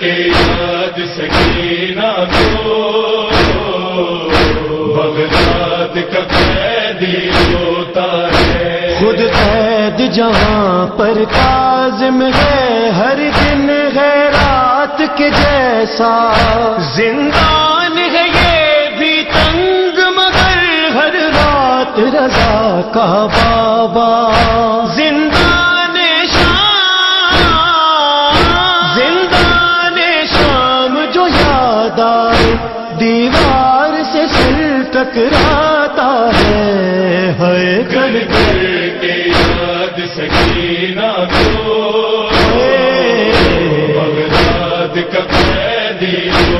کے یاد سکینہ کو بغداد کا قیدی ہوتا ہے خود قید جہاں پر کازم ہے، ہر دن ہے رات کے جیسا۔ زندان ہے یہ بھی تنگ، مگر ہر رات رضا کا بابا۔ زندان دار، دیوار سے سر ٹکراتا ہے۔ ہائے گل گل کے یاد سکینہ کو۔ بغداد کا قیدی ہو۔